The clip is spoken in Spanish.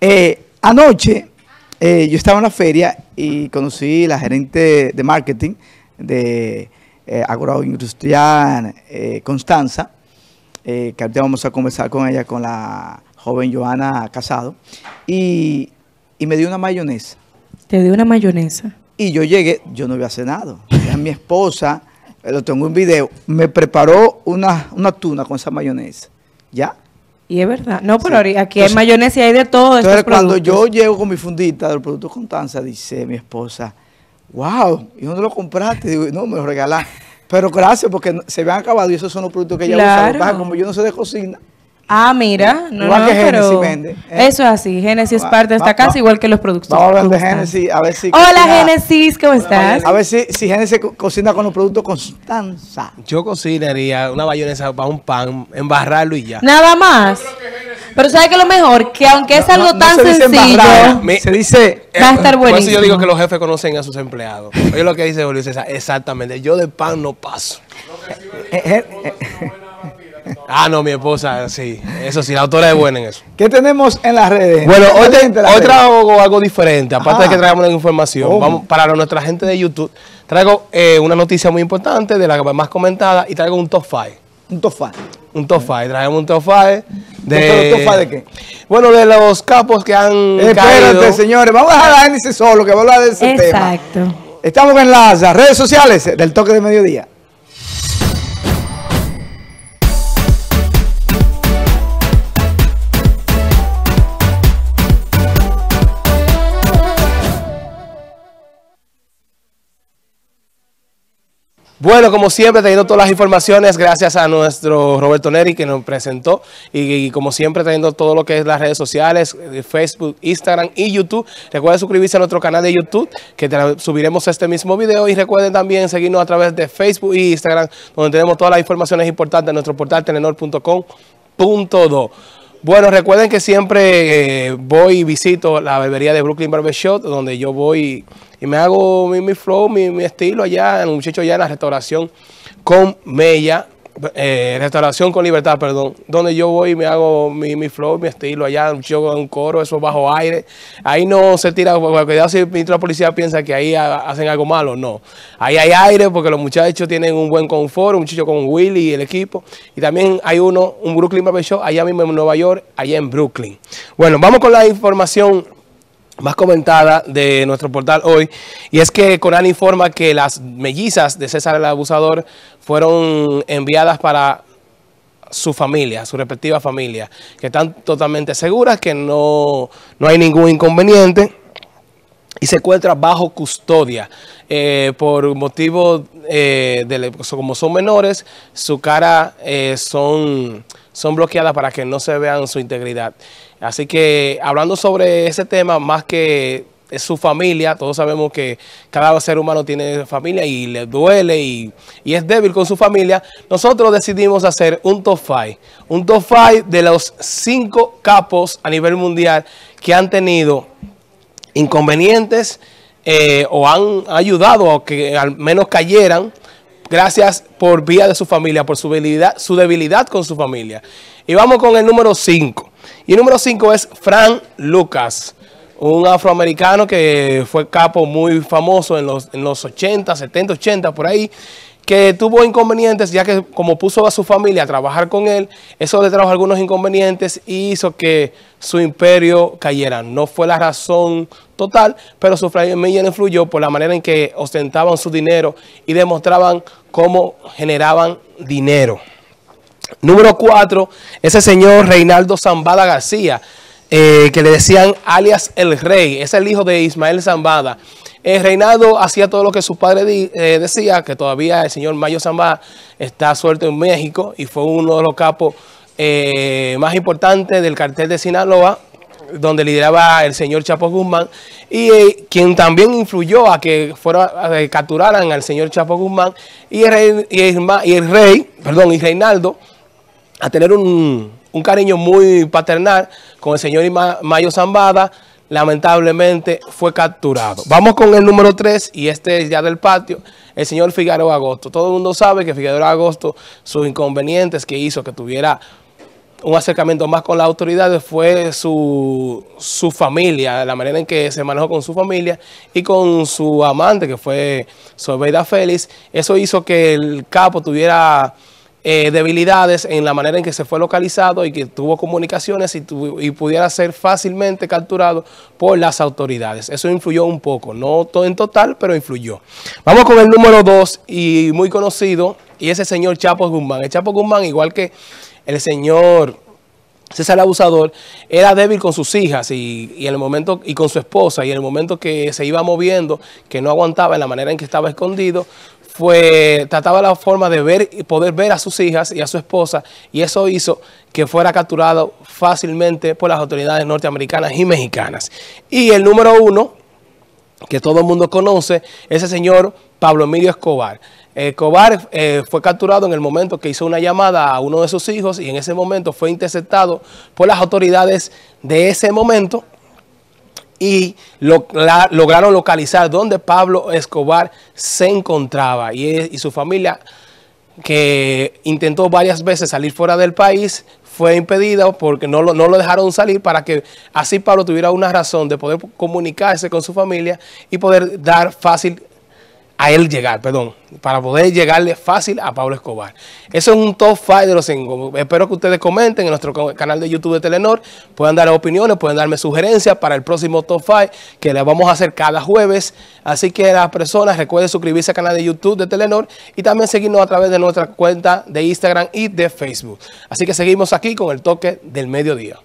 Eh, anoche eh, yo estaba en la feria y conocí la gerente de marketing de eh, Agroindustrial eh, Constanza, que ahorita vamos a conversar con ella, con la joven Joana Casado, y, y me dio una mayonesa. Te dio una mayonesa. Y yo llegué, yo no había cenado. Era mi esposa, lo tengo en video, me preparó una, una tuna con esa mayonesa. ¿Ya? Y es verdad. No, pero Sí. aquí hay mayonesa y hay de todo. Entonces, cuando yo llego con mi fundita del producto Constanza, dice mi esposa, wow, ¿y dónde lo compraste? Digo, no, me lo regalaron. Pero gracias, porque se habían acabado y esos son los productos que ella usa. Claro. que Como yo no sé de cocina, Ah, mira. No, Igual no, que Genesis pero vende, ¿eh? Eso es así. Génesis es parte de esta va- casa, va- igual que los productos. vamos a hablar de. Génesis, a ver si... Hola, cocina- Génesis, ¿cómo estás? A ver si, si Génesis co- cocina con los productos Constanza. Yo cocinaría una bayonesa para un pan, embarrarlo y ya. Nada más. Pero ¿sabes qué es lo mejor? Que aunque es algo No- no tan se sencillo, se dice... va a estar Por eso buenísimo. yo digo que los jefes conocen a sus empleados. Oye lo que dice Julio César, exactamente. Yo de pan no paso. Ah, no, mi esposa, sí. Eso sí, la autora es buena en eso. ¿Qué tenemos en las redes? Bueno, ¿Qué hoy, te- hoy traigo algo diferente. Aparte de que traigamos la información, ¿Cómo? vamos para nuestra gente de YouTube. Traigo eh, una noticia muy importante, de la más comentada, y traigo un top 5. Un tofá. Un top 5. Traemos un top 5 de... ¿Pero top de qué? Bueno, de los capos que han Espérate, caído. señores. Vamos a dejar a Génesis solo, que va a hablar de ese tema. Exacto. Estamos en las redes sociales del toque de mediodía. Bueno, como siempre, teniendo todas las informaciones, gracias a nuestro Roberto Neri que nos presentó y, como siempre, teniendo todo lo que es las redes sociales, eh, Facebook, Instagram y YouTube. Recuerden suscribirse a nuestro canal de YouTube, que subiremos este mismo video y recuerden también seguirnos a través de Facebook y Instagram, donde tenemos todas las informaciones importantes en nuestro portal telenor.com.do. Bueno, recuerden que siempre eh, voy y visito la barbería de Brooklyn Barbershop, donde yo voy y me hago mi, mi flow, mi, mi estilo allá, el muchacho allá en la restauración con Mella, eh, restauración con libertad, perdón, donde yo voy y me hago mi, mi flow, mi estilo allá, yo con un coro, eso bajo aire. Ahí no se tira, cuidado si el ministro de la policía piensa que ahí ha- hacen algo malo, no. Ahí hay aire porque los muchachos tienen un buen confort, un muchacho con Willy y el equipo. Y también hay uno, un Brooklyn Barber Shop, allá mismo en Nueva York, allá en Brooklyn. Bueno, vamos con la información más comentada de nuestro portal hoy, y es que Conan informa que las mellizas de César el Abusador fueron enviadas para su familia, su respectiva familia, que están totalmente seguras que no, no hay ningún inconveniente y se encuentra bajo custodia. Eh, por motivo eh, de, como son menores, su cara eh, son, son bloqueadas para que no se vean su integridad. Así que hablando sobre ese tema, más que su familia, todos sabemos que cada ser humano tiene familia y le duele y, y es débil con su familia, nosotros decidimos hacer un top 5, un top 5 de los cinco capos a nivel mundial que han tenido inconvenientes eh, o han ayudado a que al menos cayeran gracias por vía de su familia, por su debilidad, su debilidad con su familia. Y vamos con el número 5. Y el número 5 es Fran Lucas, un afroamericano que fue capo muy famoso en los, en los 80, 70, 80, por ahí, que tuvo inconvenientes, ya que como puso a su familia a trabajar con él, eso le trajo algunos inconvenientes y hizo que su imperio cayera. No fue la razón total, pero su familia influyó por la manera en que ostentaban su dinero y demostraban cómo generaban dinero. Número cuatro, ese señor Reinaldo Zambada García, eh, que le decían alias el rey, es el hijo de Ismael Zambada. Eh, Reinaldo hacía todo lo que su padre eh, decía, que todavía el señor Mayo Zambada está suelto en México y fue uno de los capos eh, más importantes del cartel de Sinaloa, donde lideraba el señor Chapo Guzmán, y eh, quien también influyó a que fuera a capturaran al señor Chapo Guzmán y el rey, y rey, perdón, y Reinaldo, a tener un, un cariño muy paternal con el señor Mayo Zambada, lamentablemente fue capturado. Vamos con el número 3 y este es ya del patio, el señor Figueroa Agosto. Todo el mundo sabe que Figueroa Agosto, sus inconvenientes que hizo, que tuviera un acercamiento más con las autoridades fue su, su familia, la manera en que se manejó con su familia y con su amante, que fue Sobeida Félix. Eso hizo que el capo tuviera eh, debilidades en la manera en que se fue localizado y que tuvo comunicaciones y, y, pudiera ser fácilmente capturado por las autoridades. Eso influyó un poco, no todo en total, pero influyó. Vamos con el número dos y muy conocido, y ese señor Chapo Guzmán. El Chapo Guzmán, igual que el señor César Abusador, era débil con sus hijas y, y, el momento, y con su esposa, y en el momento que se iba moviendo, que no aguantaba en la manera en que estaba escondido, fue, trataba la forma de ver y poder ver a sus hijas y a su esposa, y eso hizo que fuera capturado fácilmente por las autoridades norteamericanas y mexicanas. Y el número uno, que todo el mundo conoce, es el señor Pablo Emilio Escobar. Escobar eh, fue capturado en el momento que hizo una llamada a uno de sus hijos y en ese momento fue interceptado por las autoridades de ese momento y lograron localizar dónde Pablo Escobar se encontraba. Y, su familia que intentó varias veces salir fuera del país fue impedida porque no lo, no lo dejaron salir para que así Pablo tuviera una razón de poder comunicarse con su familia y poder dar fácil a él llegar, perdón, para poder llegarle fácil a Pablo Escobar. Eso es un top 5 de los cinco. Espero que ustedes comenten en nuestro canal de YouTube de Telenor, puedan dar opiniones, pueden darme sugerencias para el próximo top 5 que le vamos a hacer cada jueves. Así que las personas recuerden suscribirse al canal de YouTube de Telenor y también seguirnos a través de nuestra cuenta de Instagram y de Facebook. Así que seguimos aquí con el toque del mediodía.